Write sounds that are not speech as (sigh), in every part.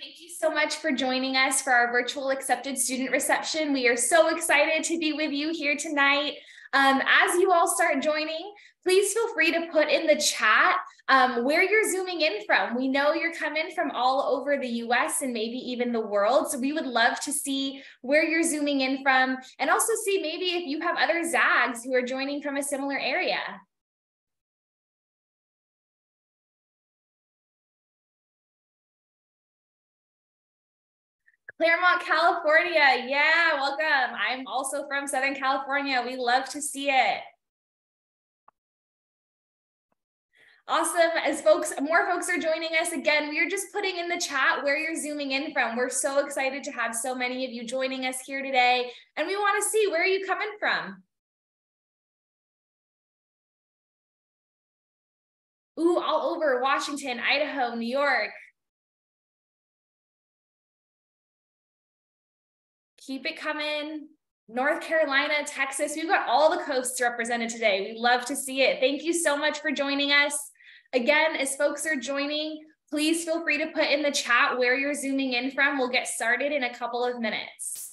Thank you so much for joining us for our virtual accepted student reception. We are so excited to be with you here tonight. Um, as you all start joining, please feel free to put in the chat um, where you're zooming in from. We know you're coming from all over the US and maybe even the world. So we would love to see where you're zooming in from and also see maybe if you have other ZAGs who are joining from a similar area. Claremont, California. Yeah, welcome. I'm also from Southern California. We love to see it. Awesome. As folks, more folks are joining us again, we are just putting in the chat where you're zooming in from. We're so excited to have so many of you joining us here today. And we want to see where are you coming from? Ooh, all over Washington, Idaho, New York. Keep it coming. North Carolina, Texas. We've got all the coasts represented today. We love to see it. Thank you so much for joining us. Again, as folks are joining, please feel free to put in the chat where you're zooming in from. We'll get started in a couple of minutes.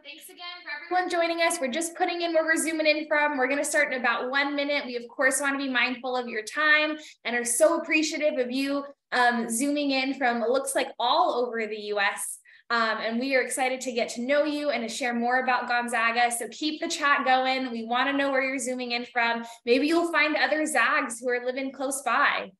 Thanks again for everyone joining us. We're just putting in where we're zooming in from. We're going to start in about one minute. We, of course, want to be mindful of your time and are so appreciative of you um, zooming in from, it looks like all over the US. Um, and we are excited to get to know you and to share more about Gonzaga. So keep the chat going. We want to know where you're zooming in from. Maybe you'll find other Zags who are living close by.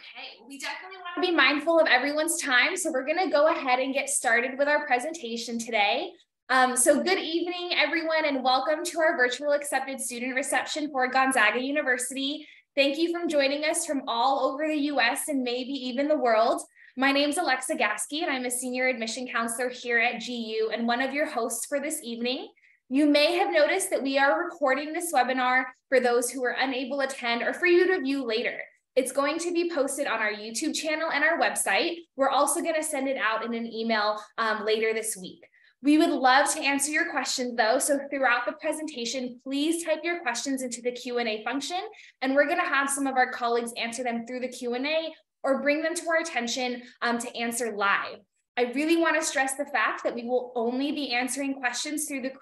Okay, we definitely want to be mindful of everyone's time. So we're going to go ahead and get started with our presentation today. Um, so good evening, everyone, and welcome to our virtual accepted student reception for Gonzaga University. Thank you for joining us from all over the US and maybe even the world. My name is Alexa Gasky, and I'm a senior admission counselor here at GU and one of your hosts for this evening. You may have noticed that we are recording this webinar for those who are unable to attend or for you to view later. It's going to be posted on our YouTube channel and our website. We're also going to send it out in an email um, later this week. We would love to answer your questions though. So throughout the presentation, please type your questions into the Q&A function and we're gonna have some of our colleagues answer them through the Q&A or bring them to our attention um, to answer live. I really wanna stress the fact that we will only be answering questions through the,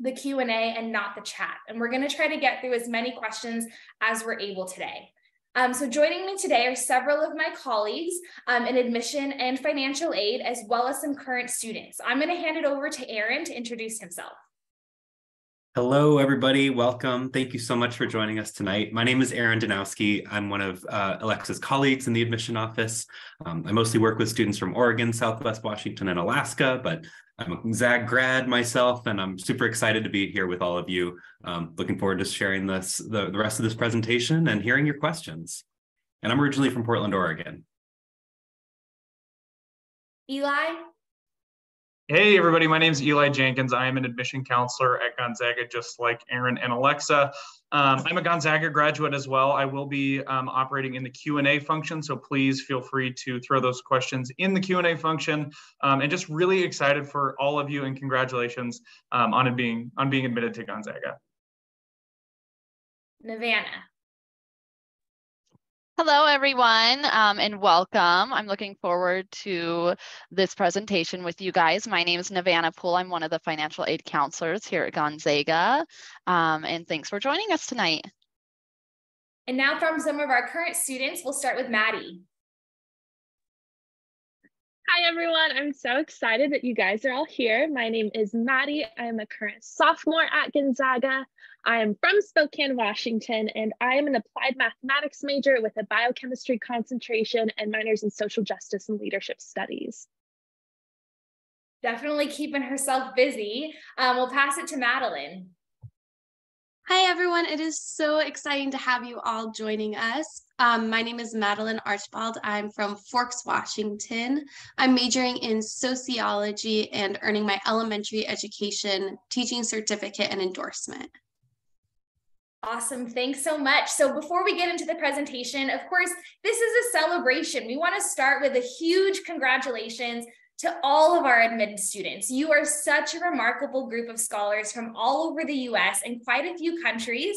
the Q&A and not the chat. And we're gonna try to get through as many questions as we're able today. Um, so joining me today are several of my colleagues um, in admission and financial aid, as well as some current students. I'm going to hand it over to Aaron to introduce himself. Hello, everybody. Welcome. Thank you so much for joining us tonight. My name is Aaron Danowski. I'm one of uh, Alexa's colleagues in the admission office. Um, I mostly work with students from Oregon, Southwest Washington, and Alaska, but I'm a Zag grad myself, and I'm super excited to be here with all of you. Um, looking forward to sharing this the, the rest of this presentation and hearing your questions. And I'm originally from Portland, Oregon. Eli? Hey, everybody. My name is Eli Jenkins. I am an admission counselor at Gonzaga, just like Aaron and Alexa. Um, I'm a Gonzaga graduate as well. I will be um, operating in the Q&A function, so please feel free to throw those questions in the Q&A function. Um, and just really excited for all of you and congratulations um, on it being on being admitted to Gonzaga. Navana. Hello, everyone, um, and welcome. I'm looking forward to this presentation with you guys. My name is Navana Poole. I'm one of the financial aid counselors here at Gonzaga, um, and thanks for joining us tonight. And now from some of our current students, we'll start with Maddie. Hi, everyone. I'm so excited that you guys are all here. My name is Maddie. I'm a current sophomore at Gonzaga. I am from Spokane, Washington, and I am an applied mathematics major with a biochemistry concentration and minors in social justice and leadership studies. Definitely keeping herself busy. Um, we'll pass it to Madeline. Hi, everyone. It is so exciting to have you all joining us. Um, my name is Madeline Archibald. I'm from Forks, Washington. I'm majoring in sociology and earning my elementary education teaching certificate and endorsement. Awesome. Thanks so much. So before we get into the presentation, of course, this is a celebration. We want to start with a huge congratulations to all of our admitted students. You are such a remarkable group of scholars from all over the US and quite a few countries.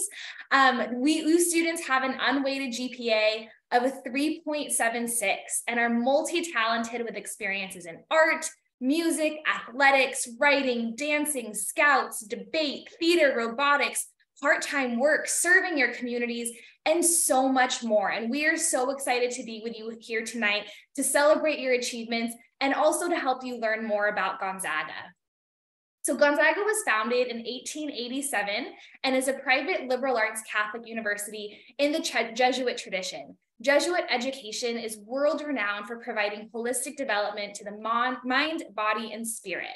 Um, we, we students have an unweighted GPA of a 3.76 and are multi-talented with experiences in art, music, athletics, writing, dancing, scouts, debate, theater, robotics, part-time work, serving your communities, and so much more. And we are so excited to be with you here tonight to celebrate your achievements and also to help you learn more about Gonzaga. So Gonzaga was founded in 1887 and is a private liberal arts Catholic university in the Jesuit tradition. Jesuit education is world renowned for providing holistic development to the mind, body, and spirit.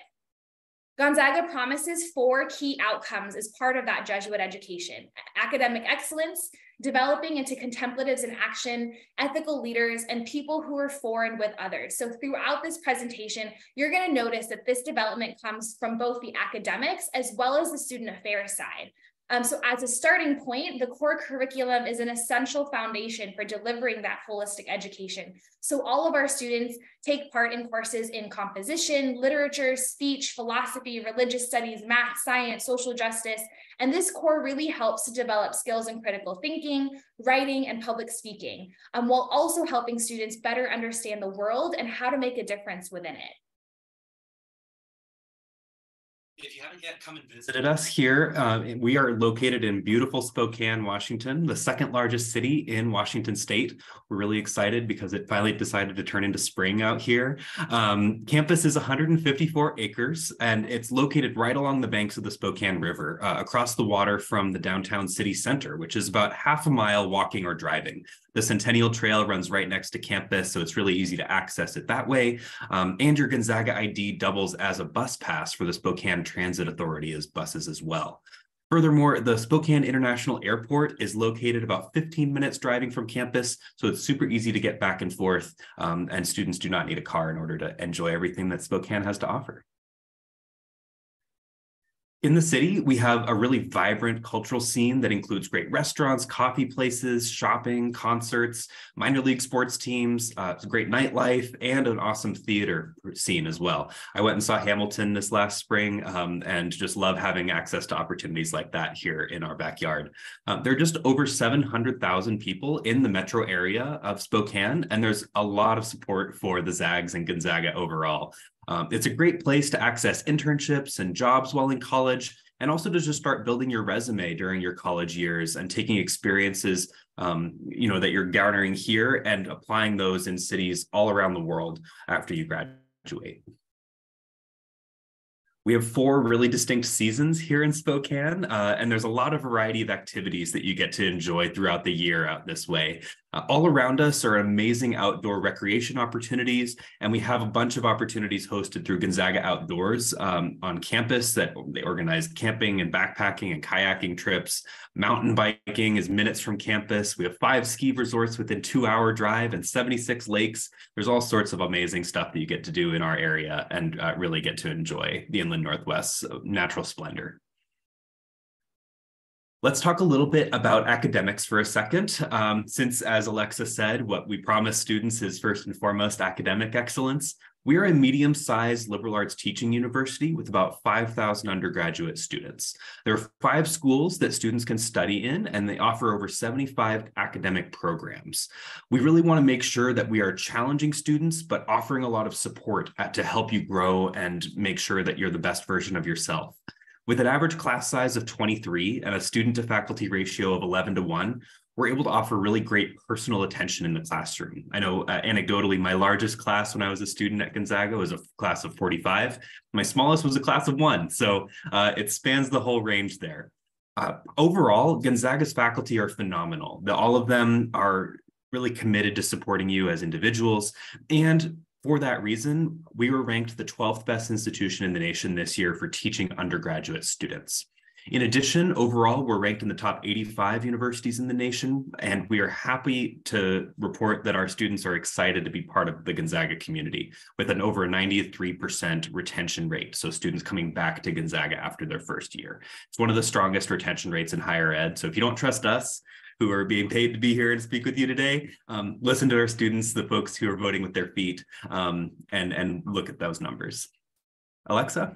Gonzaga promises four key outcomes as part of that Jesuit education academic excellence, developing into contemplatives in action, ethical leaders, and people who are for and with others. So throughout this presentation, you're going to notice that this development comes from both the academics as well as the student affairs side. Um, so as a starting point, the core curriculum is an essential foundation for delivering that holistic education. So all of our students take part in courses in composition, literature, speech, philosophy, religious studies, math, science, social justice. And this core really helps to develop skills in critical thinking, writing, and public speaking, um, while also helping students better understand the world and how to make a difference within it. If you haven't yet come and visited us here, uh, we are located in beautiful Spokane, Washington, the second largest city in Washington state. We're really excited because it finally decided to turn into spring out here. Um, campus is 154 acres and it's located right along the banks of the Spokane River, uh, across the water from the downtown city center, which is about half a mile walking or driving. The Centennial Trail runs right next to campus, so it's really easy to access it that way. Um, and your Gonzaga ID doubles as a bus pass for the Spokane Transit Authority as buses as well. Furthermore, the Spokane International Airport is located about 15 minutes driving from campus, so it's super easy to get back and forth, um, and students do not need a car in order to enjoy everything that Spokane has to offer. In the city, we have a really vibrant cultural scene that includes great restaurants, coffee places, shopping, concerts, minor league sports teams, uh, great nightlife, and an awesome theater scene as well. I went and saw Hamilton this last spring um, and just love having access to opportunities like that here in our backyard. Um, there are just over 700,000 people in the metro area of Spokane, and there's a lot of support for the Zags and Gonzaga overall. Um, it's a great place to access internships and jobs while in college, and also to just start building your resume during your college years and taking experiences, um, you know, that you're garnering here and applying those in cities all around the world after you graduate. We have four really distinct seasons here in Spokane, uh, and there's a lot of variety of activities that you get to enjoy throughout the year out this way. Uh, all around us are amazing outdoor recreation opportunities, and we have a bunch of opportunities hosted through Gonzaga Outdoors um, on campus that they organize camping and backpacking and kayaking trips. Mountain biking is minutes from campus. We have five ski resorts within two hour drive and 76 lakes. There's all sorts of amazing stuff that you get to do in our area and uh, really get to enjoy the Inland Northwest's natural splendor. Let's talk a little bit about academics for a second. Um, since, as Alexa said, what we promise students is first and foremost academic excellence. We are a medium-sized liberal arts teaching university with about 5,000 undergraduate students. There are five schools that students can study in, and they offer over 75 academic programs. We really want to make sure that we are challenging students, but offering a lot of support at, to help you grow and make sure that you're the best version of yourself. With an average class size of 23 and a student to faculty ratio of 11 to 1, we're able to offer really great personal attention in the classroom. I know uh, anecdotally, my largest class when I was a student at Gonzaga was a class of 45. My smallest was a class of one. So uh, it spans the whole range there. Uh, overall, Gonzaga's faculty are phenomenal. The, all of them are really committed to supporting you as individuals. And for that reason, we were ranked the 12th best institution in the nation this year for teaching undergraduate students. In addition, overall, we're ranked in the top 85 universities in the nation, and we are happy to report that our students are excited to be part of the Gonzaga community with an over 93% retention rate. So students coming back to Gonzaga after their first year. It's one of the strongest retention rates in higher ed. So if you don't trust us, who are being paid to be here and speak with you today, um, listen to our students, the folks who are voting with their feet, um, and, and look at those numbers. Alexa?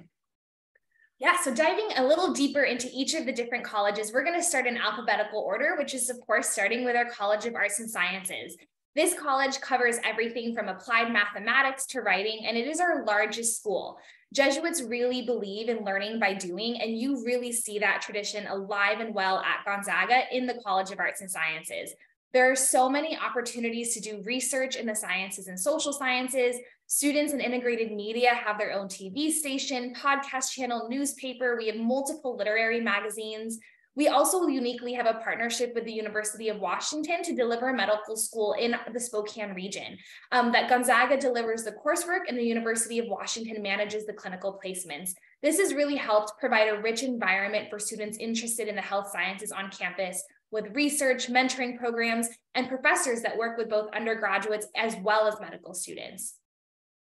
Yeah, so diving a little deeper into each of the different colleges, we're going to start in alphabetical order, which is, of course, starting with our College of Arts and Sciences. This college covers everything from applied mathematics to writing, and it is our largest school. Jesuits really believe in learning by doing, and you really see that tradition alive and well at Gonzaga in the College of Arts and Sciences. There are so many opportunities to do research in the sciences and social sciences, Students in integrated media have their own TV station, podcast channel, newspaper. We have multiple literary magazines. We also uniquely have a partnership with the University of Washington to deliver a medical school in the Spokane region. Um, that Gonzaga delivers the coursework and the University of Washington manages the clinical placements. This has really helped provide a rich environment for students interested in the health sciences on campus with research, mentoring programs, and professors that work with both undergraduates as well as medical students.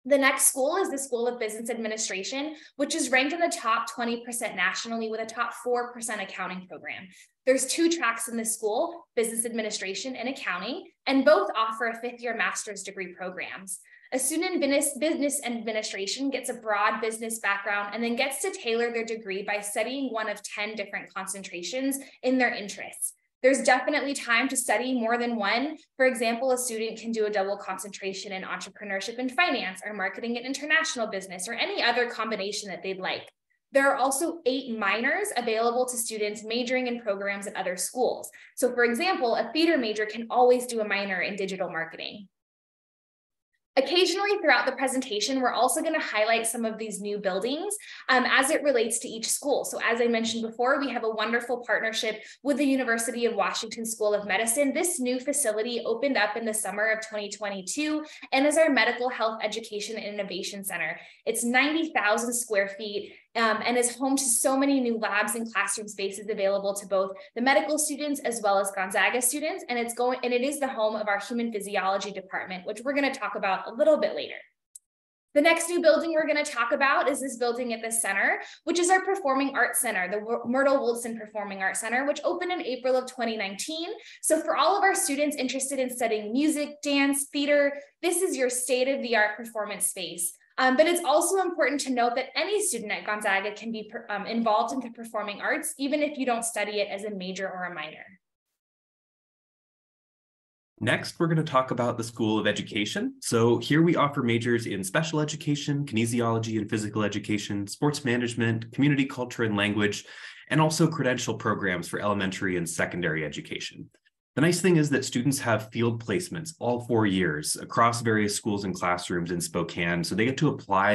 The next school is the School of Business Administration, which is ranked in the top 20% nationally with a top 4% accounting program. There's two tracks in this school, business administration and accounting, and both offer a fifth year master's degree programs. A student in business administration gets a broad business background and then gets to tailor their degree by studying one of 10 different concentrations in their interests. There's definitely time to study more than one. For example, a student can do a double concentration in entrepreneurship and finance or marketing and international business or any other combination that they'd like. There are also eight minors available to students majoring in programs at other schools. So for example, a theater major can always do a minor in digital marketing. Occasionally throughout the presentation, we're also going to highlight some of these new buildings um, as it relates to each school. So as I mentioned before, we have a wonderful partnership with the University of Washington School of Medicine. This new facility opened up in the summer of 2022 and is our Medical Health Education and Innovation Center. It's 90,000 square feet um, and is home to so many new labs and classroom spaces available to both the medical students as well as Gonzaga students. And it's going and it is the home of our human physiology department, which we're going to talk about a little bit later. The next new building we're going to talk about is this building at the center, which is our Performing Arts Center, the Myrtle Woldson Performing Arts Center, which opened in April of 2019. So for all of our students interested in studying music, dance, theater, this is your state-of-the-art performance space. Um, but it's also important to note that any student at Gonzaga can be um, involved in the performing arts, even if you don't study it as a major or a minor. Next, we're going to talk about the School of Education. So here we offer majors in special education, kinesiology and physical education, sports management, community culture and language, and also credential programs for elementary and secondary education. The nice thing is that students have field placements all four years across various schools and classrooms in Spokane. So they get to apply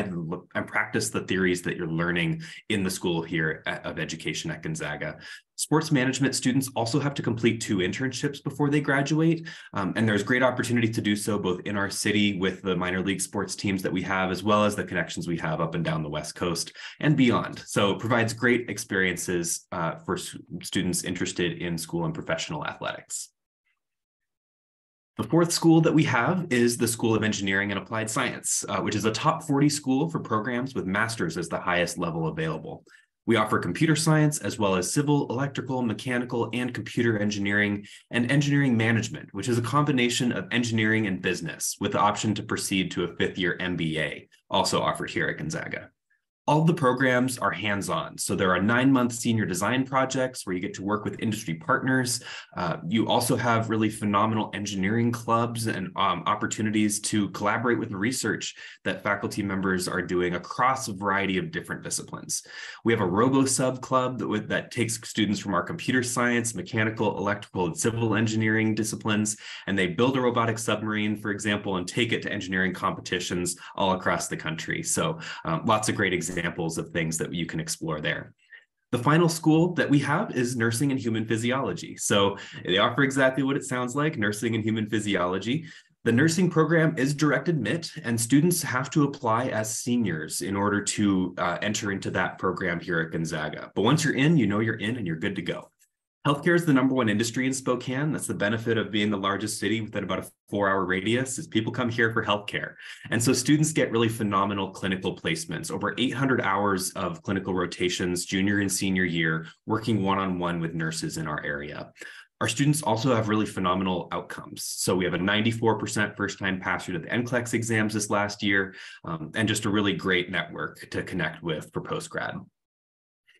and practice the theories that you're learning in the school here of education at Gonzaga. Sports management students also have to complete two internships before they graduate. Um, and there's great opportunity to do so both in our city with the minor league sports teams that we have, as well as the connections we have up and down the West Coast and beyond. So it provides great experiences uh, for students interested in school and professional athletics. The fourth school that we have is the School of Engineering and Applied Science, uh, which is a top 40 school for programs with master's as the highest level available. We offer computer science as well as civil, electrical, mechanical, and computer engineering and engineering management, which is a combination of engineering and business with the option to proceed to a fifth year MBA, also offered here at Gonzaga. All the programs are hands-on. So there are nine-month senior design projects where you get to work with industry partners. Uh, you also have really phenomenal engineering clubs and um, opportunities to collaborate with research that faculty members are doing across a variety of different disciplines. We have a RoboSub club that, that takes students from our computer science, mechanical, electrical, and civil engineering disciplines, and they build a robotic submarine, for example, and take it to engineering competitions all across the country. So um, lots of great examples examples of things that you can explore there. The final school that we have is nursing and human physiology. So they offer exactly what it sounds like, nursing and human physiology. The nursing program is direct admit, and students have to apply as seniors in order to uh, enter into that program here at Gonzaga. But once you're in, you know you're in and you're good to go. Healthcare is the number one industry in Spokane. That's the benefit of being the largest city within about a four hour radius is people come here for healthcare. And so students get really phenomenal clinical placements, over 800 hours of clinical rotations, junior and senior year, working one-on-one with nurses in our area. Our students also have really phenomenal outcomes. So we have a 94% first time pass through to the NCLEX exams this last year, um, and just a really great network to connect with for postgrad.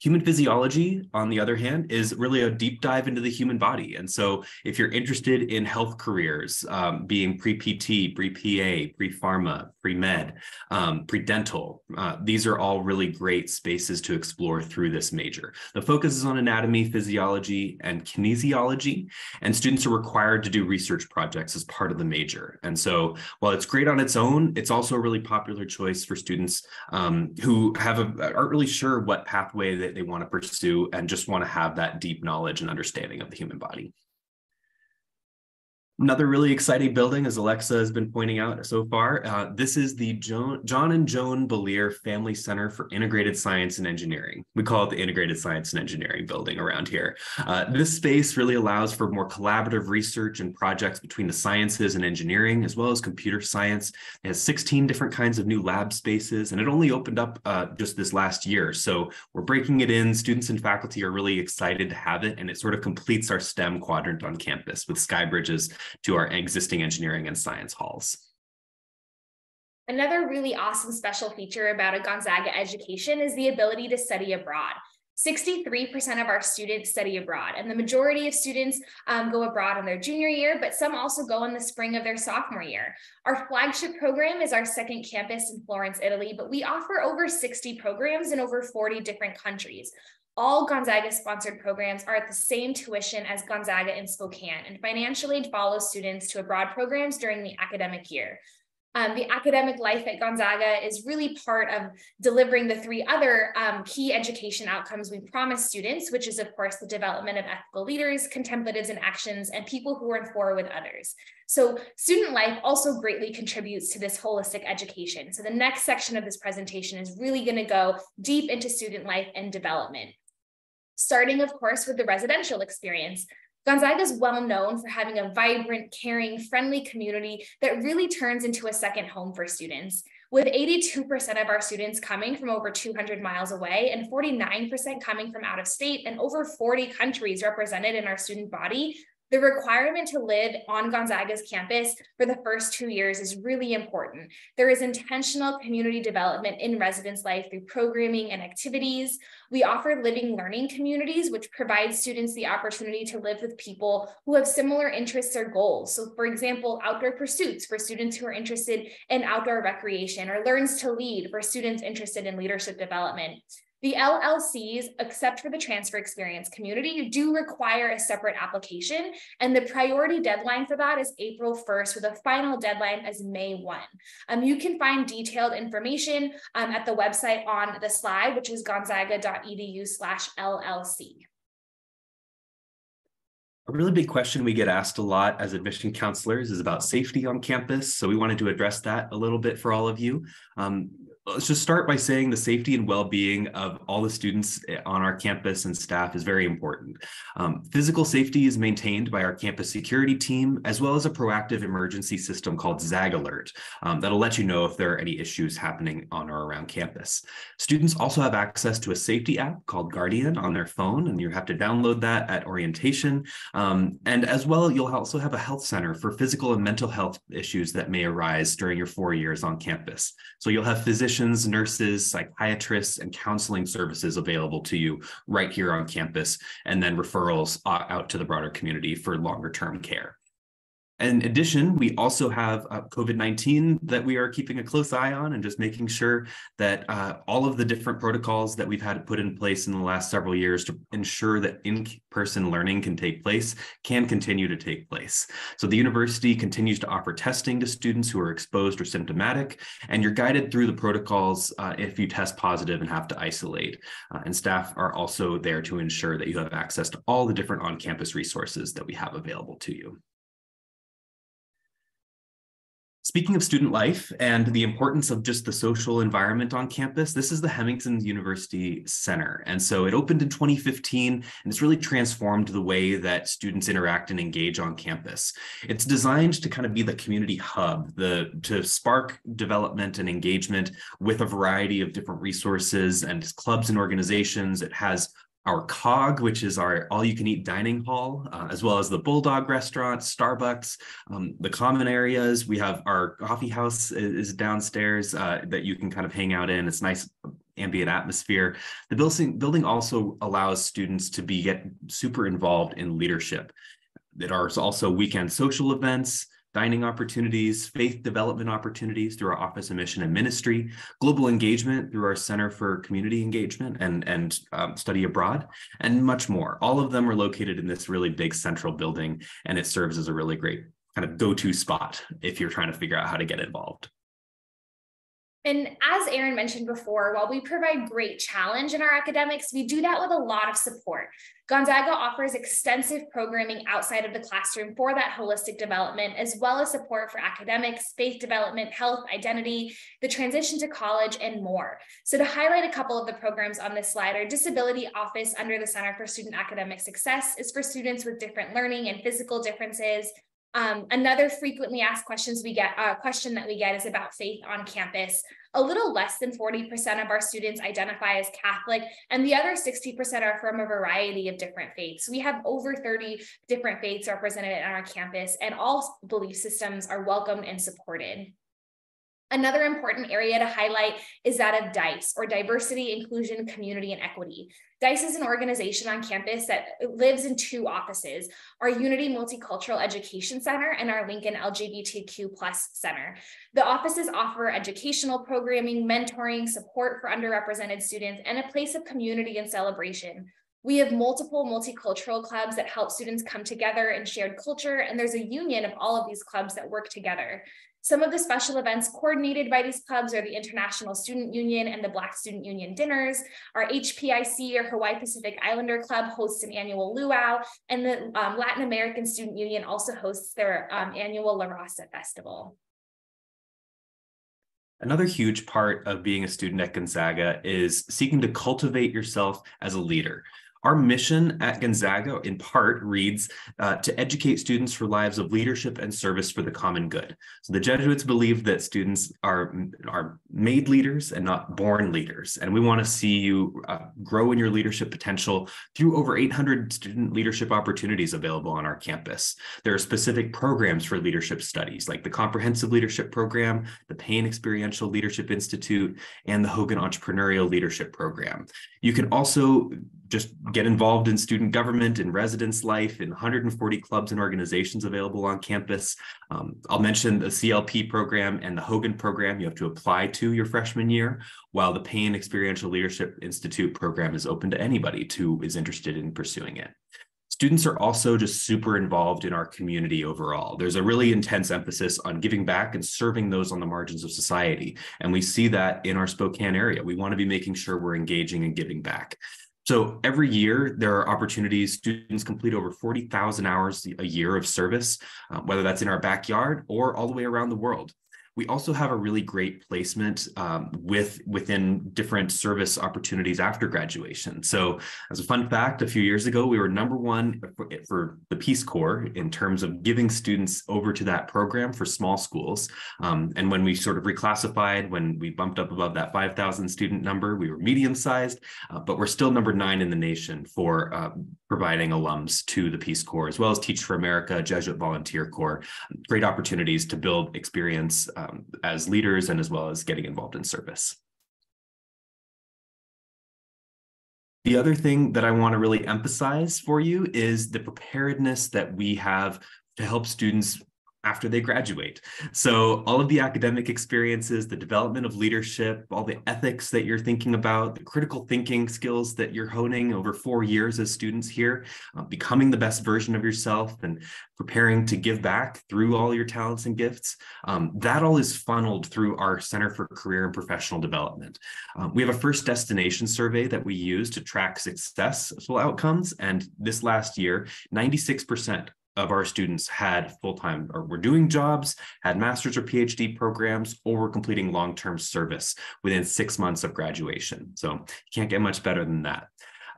Human physiology, on the other hand, is really a deep dive into the human body. And so, if you're interested in health careers, um, being pre PT, pre PA, pre pharma, pre med, um, pre dental, uh, these are all really great spaces to explore through this major. The focus is on anatomy, physiology, and kinesiology, and students are required to do research projects as part of the major. And so, while it's great on its own, it's also a really popular choice for students um, who have a, aren't really sure what pathway they want to pursue and just want to have that deep knowledge and understanding of the human body. Another really exciting building, as Alexa has been pointing out so far, uh, this is the John, John and Joan Bollier Family Center for Integrated Science and Engineering. We call it the Integrated Science and Engineering building around here. Uh, this space really allows for more collaborative research and projects between the sciences and engineering, as well as computer science. It has 16 different kinds of new lab spaces, and it only opened up uh, just this last year. So we're breaking it in. Students and faculty are really excited to have it, and it sort of completes our STEM quadrant on campus with Skybridge's to our existing engineering and science halls. Another really awesome special feature about a Gonzaga education is the ability to study abroad. 63% of our students study abroad, and the majority of students um, go abroad in their junior year, but some also go in the spring of their sophomore year. Our flagship program is our second campus in Florence, Italy, but we offer over 60 programs in over 40 different countries all Gonzaga sponsored programs are at the same tuition as Gonzaga in Spokane, and financial aid follows students to abroad programs during the academic year. Um, the academic life at Gonzaga is really part of delivering the three other um, key education outcomes we promise students, which is, of course, the development of ethical leaders, contemplatives and actions, and people who are in for with others. So student life also greatly contributes to this holistic education. So the next section of this presentation is really going to go deep into student life and development starting, of course, with the residential experience. Gonzaga is well known for having a vibrant, caring, friendly community that really turns into a second home for students. With 82% of our students coming from over 200 miles away and 49% coming from out of state and over 40 countries represented in our student body, the requirement to live on Gonzaga's campus for the first two years is really important. There is intentional community development in residence life through programming and activities. We offer living learning communities, which provide students the opportunity to live with people who have similar interests or goals. So for example, outdoor pursuits for students who are interested in outdoor recreation or learns to lead for students interested in leadership development. The LLCs, except for the transfer experience community, do require a separate application. And the priority deadline for that is April 1st with a final deadline as May 1. Um, you can find detailed information um, at the website on the slide, which is gonzaga.edu slash LLC. A really big question we get asked a lot as admission counselors is about safety on campus. So we wanted to address that a little bit for all of you. Um, let's just start by saying the safety and well-being of all the students eh, on our campus and staff is very important. Um, physical safety is maintained by our campus security team, as well as a proactive emergency system called ZAG Alert um, that'll let you know if there are any issues happening on or around campus. Students also have access to a safety app called Guardian on their phone, and you have to download that at orientation. Um, and as well, you'll also have a health center for physical and mental health issues that may arise during your four years on campus. So you'll have physicians physicians, nurses, psychiatrists, and counseling services available to you right here on campus, and then referrals uh, out to the broader community for longer term care. In addition, we also have uh, COVID-19 that we are keeping a close eye on and just making sure that uh, all of the different protocols that we've had put in place in the last several years to ensure that in-person learning can take place can continue to take place. So the university continues to offer testing to students who are exposed or symptomatic, and you're guided through the protocols uh, if you test positive and have to isolate. Uh, and staff are also there to ensure that you have access to all the different on-campus resources that we have available to you. Speaking of student life and the importance of just the social environment on campus, this is the Hemmingson University Center. And so it opened in 2015 and it's really transformed the way that students interact and engage on campus. It's designed to kind of be the community hub, the to spark development and engagement with a variety of different resources and clubs and organizations. It has our COG, which is our all-you-can-eat dining hall, uh, as well as the Bulldog restaurant, Starbucks, um, the common areas. We have our coffee house is, downstairs uh, that you can kind of hang out in. It's nice ambient atmosphere. The building building also allows students to be get super involved in leadership. There are also weekend social events, dining opportunities, faith development opportunities through our Office of Mission and Ministry, global engagement through our Center for Community Engagement and, and um, Study Abroad, and much more. All of them are located in this really big central building, and it serves as a really great kind of go-to spot if you're trying to figure out how to get involved. And as Aaron mentioned before, while we provide great challenge in our academics, we do that with a lot of support. Gonzaga offers extensive programming outside of the classroom for that holistic development, as well as support for academics, faith development, health, identity, the transition to college, and more. So to highlight a couple of the programs on this slide, our disability office under the Center for Student Academic Success is for students with different learning and physical differences, um, another frequently asked questions we get, uh, question that we get is about faith on campus. A little less than 40% of our students identify as Catholic, and the other 60% are from a variety of different faiths. We have over 30 different faiths represented on our campus, and all belief systems are welcomed and supported. Another important area to highlight is that of DICE, or Diversity, Inclusion, Community, and Equity. DICE is an organization on campus that lives in two offices, our Unity Multicultural Education Center and our Lincoln LGBTQ Plus Center. The offices offer educational programming, mentoring, support for underrepresented students, and a place of community and celebration. We have multiple multicultural clubs that help students come together in shared culture, and there's a union of all of these clubs that work together. Some of the special events coordinated by these clubs are the International Student Union and the Black Student Union dinners. Our HPIC or Hawaii Pacific Islander Club hosts an annual luau, and the um, Latin American Student Union also hosts their um, annual La Raza Festival. Another huge part of being a student at Gonzaga is seeking to cultivate yourself as a leader. Our mission at Gonzaga, in part, reads uh, to educate students for lives of leadership and service for the common good. So the Jesuits believe that students are, are made leaders and not born leaders. And we want to see you uh, grow in your leadership potential through over 800 student leadership opportunities available on our campus. There are specific programs for leadership studies, like the Comprehensive Leadership Program, the Payne Experiential Leadership Institute, and the Hogan Entrepreneurial Leadership Program. You can also just get involved in student government and residence life in 140 clubs and organizations available on campus. Um, I'll mention the CLP program and the Hogan program you have to apply to your freshman year, while the Payne Experiential Leadership Institute program is open to anybody who is interested in pursuing it. Students are also just super involved in our community overall. There's a really intense emphasis on giving back and serving those on the margins of society. And we see that in our Spokane area. We want to be making sure we're engaging and giving back. So every year there are opportunities. Students complete over 40,000 hours a year of service, uh, whether that's in our backyard or all the way around the world. We also have a really great placement um, with within different service opportunities after graduation. So, as a fun fact, a few years ago, we were number one for, for the Peace Corps in terms of giving students over to that program for small schools. Um, and when we sort of reclassified, when we bumped up above that 5,000 student number, we were medium sized, uh, but we're still number nine in the nation for uh, providing alums to the Peace Corps, as well as Teach for America, Jesuit Volunteer Corps. Great opportunities to build experience um, as leaders and as well as getting involved in service. The other thing that I want to really emphasize for you is the preparedness that we have to help students after they graduate. So, all of the academic experiences, the development of leadership, all the ethics that you're thinking about, the critical thinking skills that you're honing over four years as students here, uh, becoming the best version of yourself and preparing to give back through all your talents and gifts, um, that all is funneled through our Center for Career and Professional Development. Um, we have a first destination survey that we use to track successful outcomes. And this last year, 96% of our students had full-time or were doing jobs, had master's or PhD programs, or were completing long-term service within six months of graduation. So you can't get much better than that.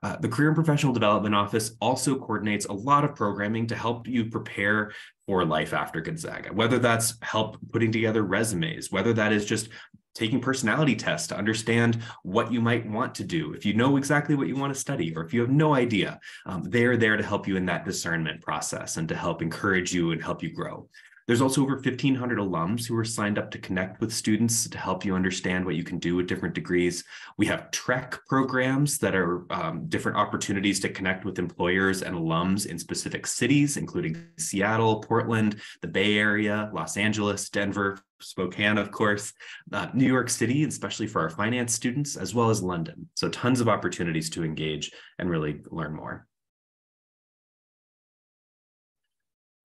Uh, the Career and Professional Development Office also coordinates a lot of programming to help you prepare for life after Gonzaga, whether that's help putting together resumes, whether that is just taking personality tests to understand what you might want to do. If you know exactly what you want to study, or if you have no idea, um, they're there to help you in that discernment process and to help encourage you and help you grow. There's also over 1,500 alums who are signed up to connect with students to help you understand what you can do with different degrees. We have TREC programs that are um, different opportunities to connect with employers and alums in specific cities, including Seattle, Portland, the Bay Area, Los Angeles, Denver, Spokane, of course, uh, New York City, especially for our finance students, as well as London. So tons of opportunities to engage and really learn more.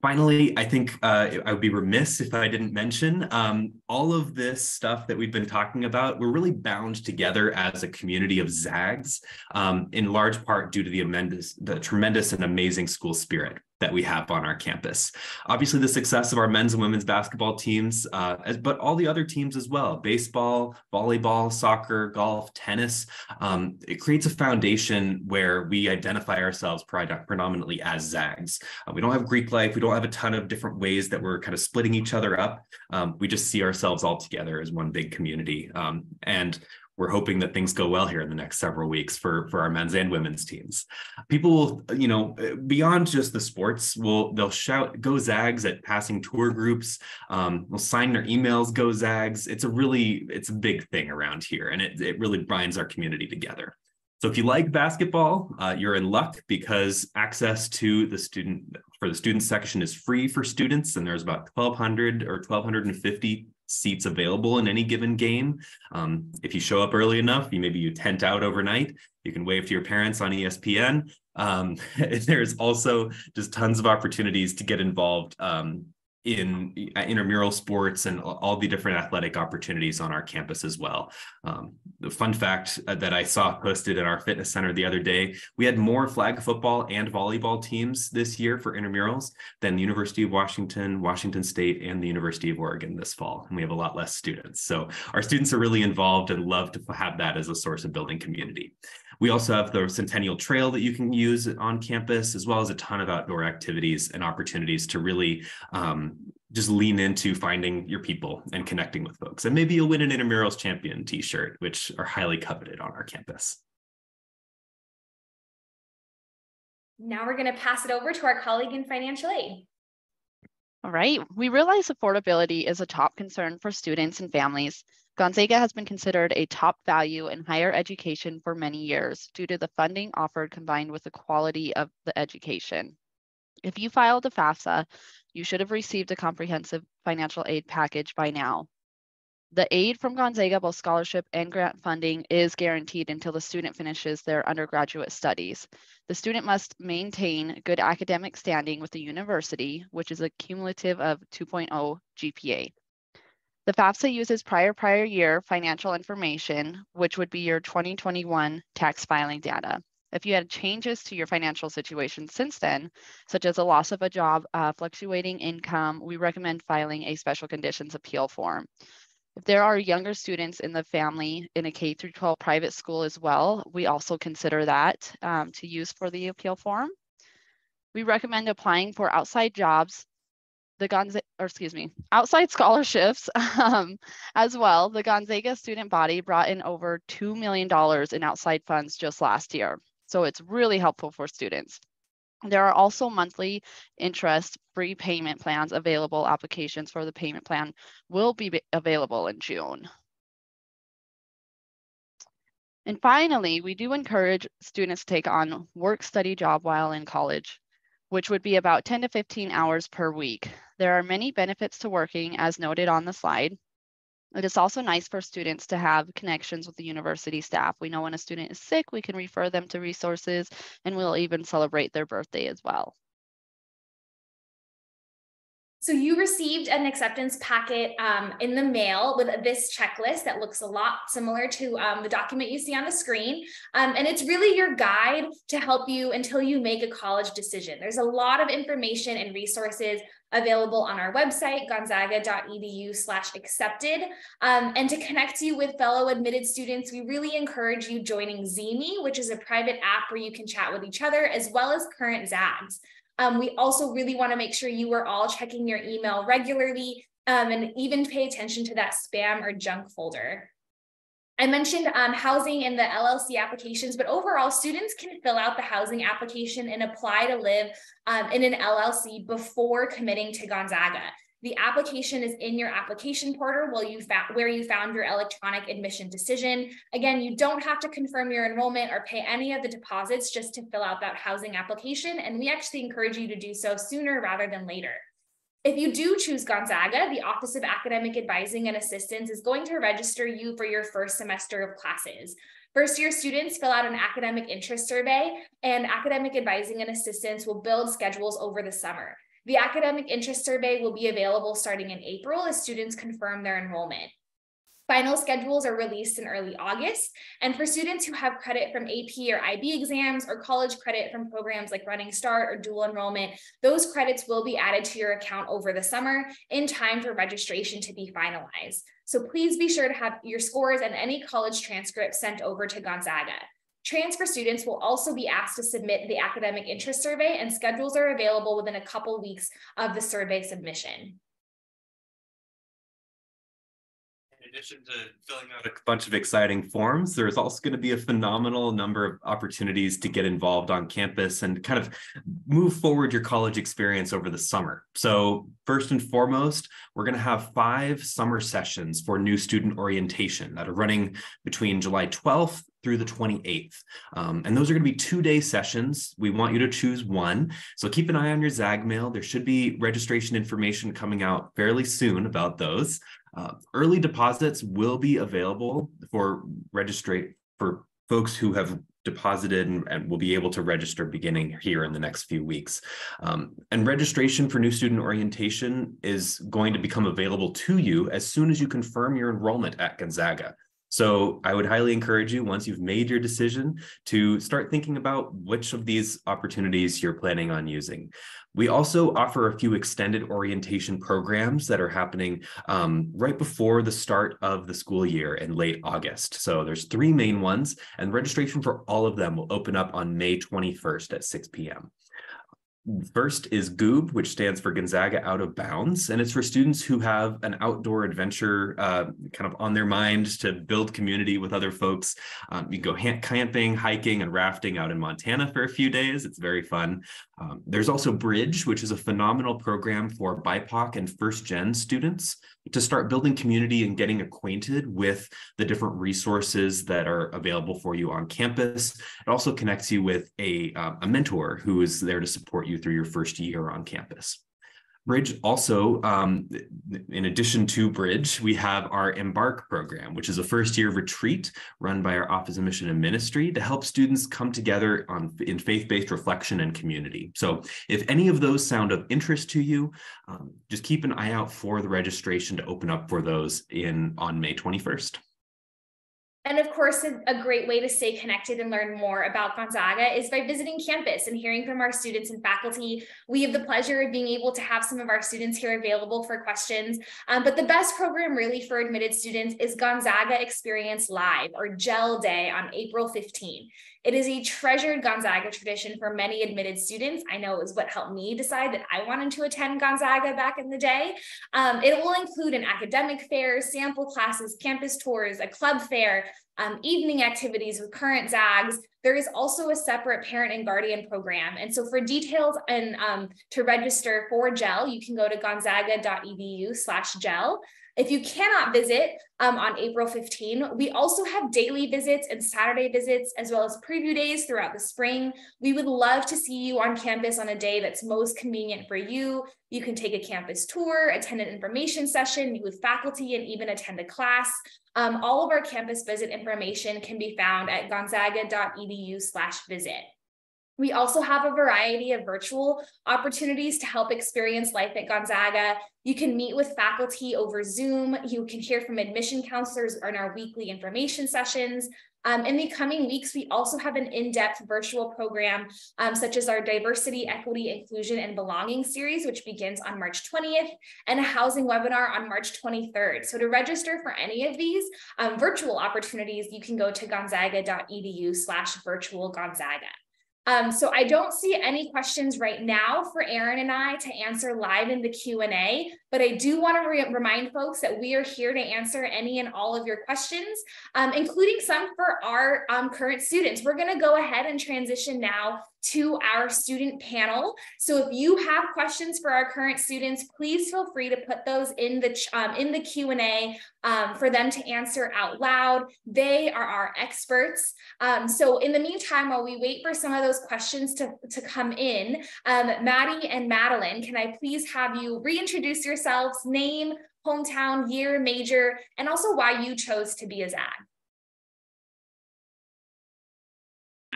Finally, I think uh, I would be remiss if I didn't mention um, all of this stuff that we've been talking about. We're really bound together as a community of Zags, um, in large part due to the, tremendous, the tremendous and amazing school spirit that we have on our campus. Obviously, the success of our men's and women's basketball teams, uh, as, but all the other teams as well baseball, volleyball, soccer, golf, tennis. Um, it creates a foundation where we identify ourselves predominantly as Zags. Uh, we don't have Greek life, we don't have a ton of different ways that we're kind of splitting each other up. Um, we just see ourselves all together as one big community. Um, and we're hoping that things go well here in the next several weeks for for our men's and women's teams. People will, you know, beyond just the sports, will they'll shout "Go Zags" at passing tour groups. Um, will sign their emails "Go Zags." It's a really it's a big thing around here, and it it really binds our community together. So if you like basketball, uh, you're in luck because access to the student for the student section is free for students, and there's about 1,200 or 1,250 seats available in any given game. Um, if you show up early enough, you maybe you tent out overnight. You can wave to your parents on ESPN. Um, (laughs) there's also just tons of opportunities to get involved um, in uh, intramural sports and all the different athletic opportunities on our campus as well. Um, the fun fact uh, that I saw posted in our fitness center the other day, we had more flag football and volleyball teams this year for intramurals than the University of Washington, Washington State, and the University of Oregon this fall. And we have a lot less students. So our students are really involved and love to have that as a source of building community. We also have the Centennial Trail that you can use on campus, as well as a ton of outdoor activities and opportunities to really um, just lean into finding your people and connecting with folks. And maybe you'll win an Intramurals Champion t-shirt, which are highly coveted on our campus. Now we're going to pass it over to our colleague in financial aid. All right, we realize affordability is a top concern for students and families. Gonzaga has been considered a top value in higher education for many years due to the funding offered combined with the quality of the education. If you filed a FAFSA, you should have received a comprehensive financial aid package by now. The aid from Gonzaga, both scholarship and grant funding, is guaranteed until the student finishes their undergraduate studies. The student must maintain good academic standing with the university, which is a cumulative of 2.0 GPA. The FAFSA uses prior prior year financial information, which would be your 2021 tax filing data. If you had changes to your financial situation since then, such as a loss of a job, uh, fluctuating income, we recommend filing a special conditions appeal form. If there are younger students in the family in a K through 12 private school as well, we also consider that um, to use for the appeal form. We recommend applying for outside jobs the Gonzaga, or excuse me, outside scholarships (laughs) um, as well. The Gonzaga student body brought in over $2 million in outside funds just last year. So it's really helpful for students. There are also monthly interest free payment plans available. Applications for the payment plan will be available in June. And finally, we do encourage students to take on work study job while in college which would be about 10 to 15 hours per week. There are many benefits to working as noted on the slide. It is also nice for students to have connections with the university staff. We know when a student is sick, we can refer them to resources and we'll even celebrate their birthday as well. So you received an acceptance packet um, in the mail with this checklist that looks a lot similar to um, the document you see on the screen. Um, and it's really your guide to help you until you make a college decision. There's a lot of information and resources available on our website, gonzaga.edu slash accepted. Um, and to connect you with fellow admitted students, we really encourage you joining ZeeMee, which is a private app where you can chat with each other, as well as current ZAGs. Um, we also really want to make sure you are all checking your email regularly um, and even pay attention to that spam or junk folder. I mentioned um, housing in the LLC applications, but overall students can fill out the housing application and apply to live um, in an LLC before committing to Gonzaga. The application is in your application portal where you, where you found your electronic admission decision. Again, you don't have to confirm your enrollment or pay any of the deposits just to fill out that housing application. And we actually encourage you to do so sooner rather than later. If you do choose Gonzaga, the Office of Academic Advising and Assistance is going to register you for your first semester of classes. First year students fill out an academic interest survey and academic advising and assistance will build schedules over the summer. The academic interest survey will be available starting in April as students confirm their enrollment. Final schedules are released in early August. And for students who have credit from AP or IB exams or college credit from programs like Running Start or dual enrollment, those credits will be added to your account over the summer in time for registration to be finalized. So please be sure to have your scores and any college transcripts sent over to Gonzaga. Transfer students will also be asked to submit the academic interest survey and schedules are available within a couple weeks of the survey submission. Addition to filling out a bunch of exciting forms, there's also going to be a phenomenal number of opportunities to get involved on campus and kind of move forward your college experience over the summer. So first and foremost, we're going to have five summer sessions for new student orientation that are running between July 12th through the 28th. Um, and those are going to be two day sessions. We want you to choose one. So keep an eye on your ZAG mail. There should be registration information coming out fairly soon about those. Uh, early deposits will be available for registrate for folks who have deposited and, and, will be able to register beginning here in the next few weeks. Um, and registration for new student orientation is going to become available to you as soon as you confirm your enrollment at Gonzaga. So I would highly encourage you, once you've made your decision, to start thinking about which of these opportunities you're planning on using. We also offer a few extended orientation programs that are happening um, right before the start of the school year in late August. So there's three main ones, and registration for all of them will open up on May 21st at 6 p.m. First is GOOB, which stands for Gonzaga Out of Bounds, and it's for students who have an outdoor adventure uh, kind of on their mind to build community with other folks. Um, you can go camping, hiking, and rafting out in Montana for a few days. It's very fun. Um, there's also Bridge, which is a phenomenal program for BIPOC and first gen students to start building community and getting acquainted with the different resources that are available for you on campus. It also connects you with a, uh, a mentor who is there to support you through your first year on campus. Bridge also, um, in addition to Bridge, we have our Embark program, which is a first year retreat run by our Office of Mission and Ministry to help students come together on, in faith-based reflection and community. So if any of those sound of interest to you, um, just keep an eye out for the registration to open up for those in on May 21st. And of course, a, great way to stay connected and learn more about Gonzaga is by visiting campus and hearing from our students and faculty. We have the pleasure of being able to have some of our students here available for questions. Um, but the best program really for admitted students is Gonzaga Experience Live or GEL Day on April 15. It is a treasured Gonzaga tradition for many admitted students. I know it was what helped me decide that I wanted to attend Gonzaga back in the day. Um, it will include an academic fair, sample classes, campus tours, a club fair, um, evening activities with current ZAGs. There is also a separate parent and guardian program. And so for details and um, to register for GEL, you can go to gonzaga.edu slash GEL. If you cannot visit um, on April 15, we also have daily visits and Saturday visits, as well as preview days throughout the spring. We would love to see you on campus on a day that's most convenient for you. You can take a campus tour, attend an information session, meet with faculty, and even attend a class. Um, all of our campus visit information can be found at gonzaga.edu slash visit. We also have a variety of virtual opportunities to help experience life at Gonzaga. You can meet with faculty over Zoom. You can hear from admission counselors in our weekly information sessions. Um, in the coming weeks, we also have an in-depth virtual program, um, such as our Diversity, Equity, Inclusion, and Belonging series, which begins on March 20th, and a housing webinar on March 23rd. So to register for any of these um, virtual opportunities, you can go to gonzaga.edu slash virtual Gonzaga. Um, so I don't see any questions right now for Aaron and I to answer live in the Q&A, but I do want to re remind folks that we are here to answer any and all of your questions, um, including some for our um, current students. We're going to go ahead and transition now to our student panel. So if you have questions for our current students, please feel free to put those in the um, in the Q&A um, for them to answer out loud. They are our experts. Um, so in the meantime, while we wait for some of those questions to, to come in, um, Maddie and Madeline, can I please have you reintroduce yourselves, name, hometown, year, major, and also why you chose to be a ZAG?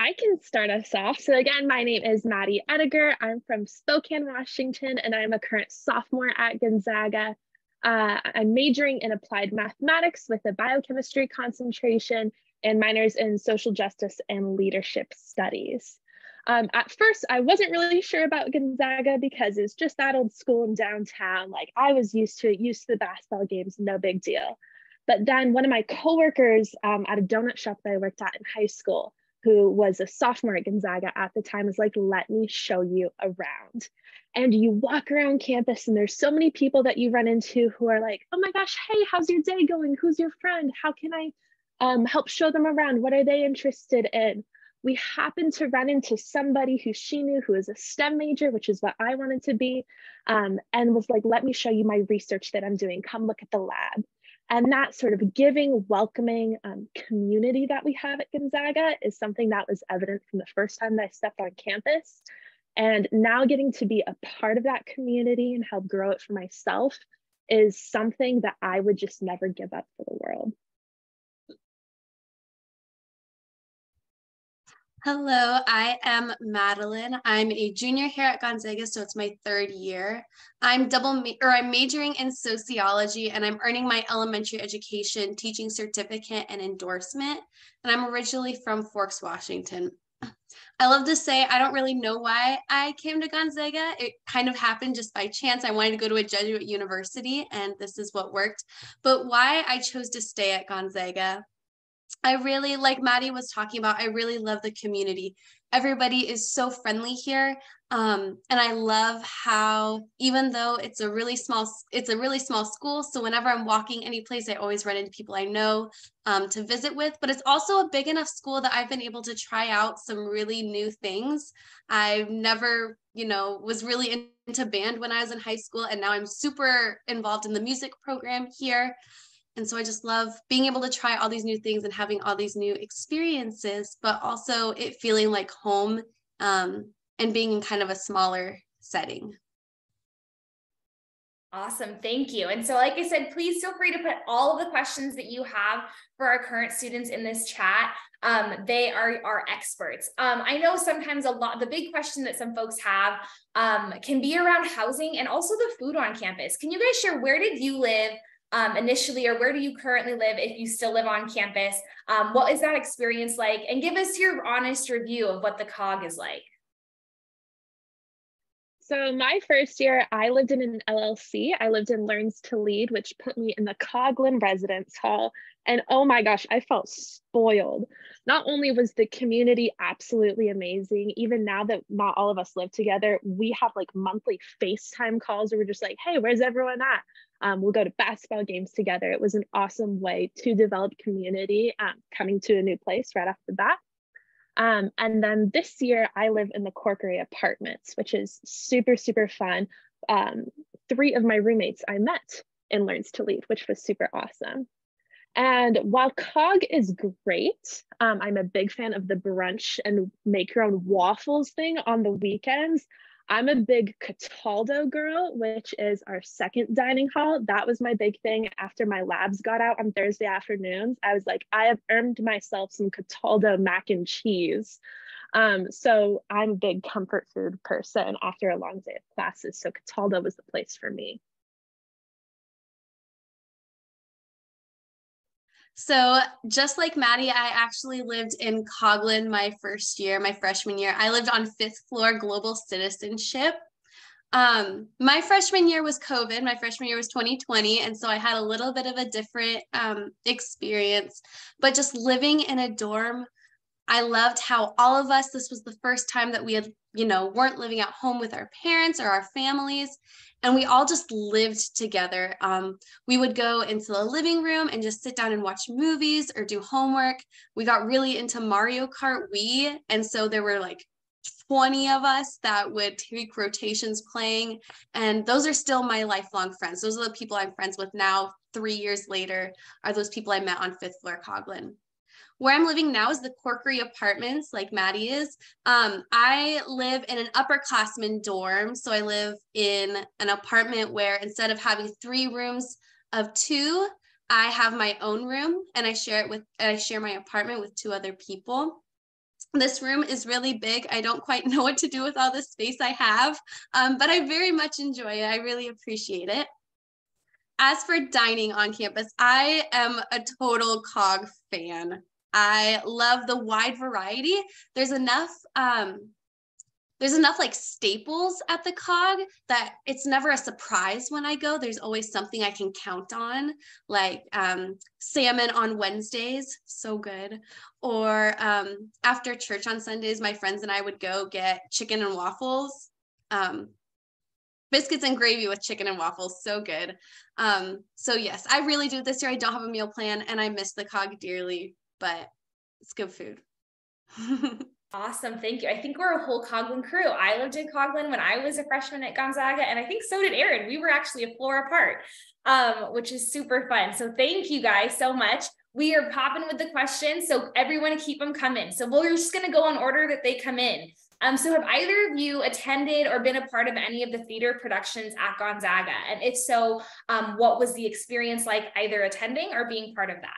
I can start us off. So again, my name is Maddie Ediger. I'm from Spokane, Washington, and I'm a current sophomore at Gonzaga. Uh, I'm majoring in applied mathematics with a biochemistry concentration and minors in social justice and leadership studies. Um, at first, I wasn't really sure about Gonzaga because it's just that old school in downtown. Like I was used to it, used to the basketball games, no big deal. But then one of my coworkers um, at a donut shop that I worked at in high school, who was a sophomore at Gonzaga at the time, was like, let me show you around. And you walk around campus, and there's so many people that you run into who are like, oh my gosh, hey, how's your day going? Who's your friend? How can I um, help show them around? What are they interested in? We happened to run into somebody who she knew who was a STEM major, which is what I wanted to be, um, and was like, let me show you my research that I'm doing. Come look at the lab. And that sort of giving, welcoming um, community that we have at Gonzaga is something that was evident from the first time that I stepped on campus. And now getting to be a part of that community and help grow it for myself is something that I would just never give up for the world. Hello, I am Madeline. I'm a junior here at Gonzaga, so it's my third year. I'm double ma- or I'm majoring in sociology and I'm earning my elementary education teaching certificate and endorsement. And I'm originally from Forks, Washington. I love to say I don't really know why I came to Gonzaga. It kind of happened just by chance. I wanted to go to a Jesuit university and this is what worked. But why I chose to stay at Gonzaga I really, like Maddie was talking about, I really love the community. Everybody is so friendly here. Um, and I love how, even though it's a really small, it's a really small school. So whenever I'm walking any place, I always run into people I know um, to visit with, but it's also a big enough school that I've been able to try out some really new things. I've never, you know, was really into band when I was in high school. And now I'm super involved in the music program here. And so I just love being able to try all these new things and having all these new experiences, but also it feeling like home um, and being in kind of a smaller setting. Awesome. Thank you. And so, like I said, please feel free to put all of the questions that you have for our current students in this chat. Um, they are our experts. Um, I know sometimes a lot, the big question that some folks have um, can be around housing and also the food on campus. Can you guys share where did you live? Um, initially, or where do you currently live if you still live on campus? Um, what is that experience like? And give us your honest review of what the COG is like. So my first year, I lived in an LLC. I lived in Learns to Lead, which put me in the Coughlin Residence Hall. And oh my gosh, I felt spoiled. Not only was the community absolutely amazing, even now that not all of us live together, we have like monthly FaceTime calls where we're just like, hey, where's everyone at? Um, we'll go to basketball games together. It was an awesome way to develop community um, coming to a new place right off the bat. Um, and then this year, I live in the Corkery apartments, which is super, super fun. Um, three of my roommates I met in Learns to Lead, which was super awesome. And while COG is great, um, I'm a big fan of the brunch and make your own waffles thing on the weekends. I'm a big Cataldo girl, which is our second dining hall. That was my big thing after my labs got out on Thursday afternoons. I was like, I have earned myself some Cataldo mac and cheese. Um, so I'm a big comfort food person after a long day of classes. So Cataldo was the place for me. So just like Maddie, I actually lived in Coughlin my first year, my freshman year. I lived on fifth floor global citizenship. Um, my freshman year was COVID. My freshman year was 2020. And so I had a little bit of a different um, experience, but just living in a dorm, I loved how all of us, this was the first time that we had, you know, weren't living at home with our parents or our families and we all just lived together. Um, we would go into the living room and just sit down and watch movies or do homework. We got really into Mario Kart Wii, and so there were like 20 of us that would take rotations playing, and those are still my lifelong friends. Those are the people I'm friends with now. Three years later, are those people I met on fifth floor Coughlin. Where I'm living now is the Corkery Apartments, like Maddie is. Um, I live in an upperclassman dorm. So I live in an apartment where instead of having three rooms of two, I have my own room and I share it with, I share my apartment with two other people. This room is really big. I don't quite (laughs) know what to do with all the space I have, um, but I very much enjoy it. I really appreciate it. As for dining on campus, I am a total COG fan. I love the wide variety. There's enough um there's enough like staples at the cog that it's never a surprise when I go. There's always something I can count on, like um, salmon on Wednesdays, so good. Or um, after church on Sundays, my friends and I would go get chicken and waffles. Um, biscuits and gravy with chicken and waffles, so good. Um, so yes, I really do this year. I don't have a meal plan and I miss the cog dearly but it's good food. (laughs) Awesome. Thank you. I think we're a whole Coughlin crew. I lived in Coughlin when I was a freshman at Gonzaga, and I think so did Aaron. We were actually a floor apart, um, which is super fun. So thank you guys so much. We are popping with the questions, so everyone keep them coming. So we're just going to go in order that they come in. Um, so have either of you attended or been a part of any of the theater productions at Gonzaga? And if so, um, what was the experience like either attending or being part of that?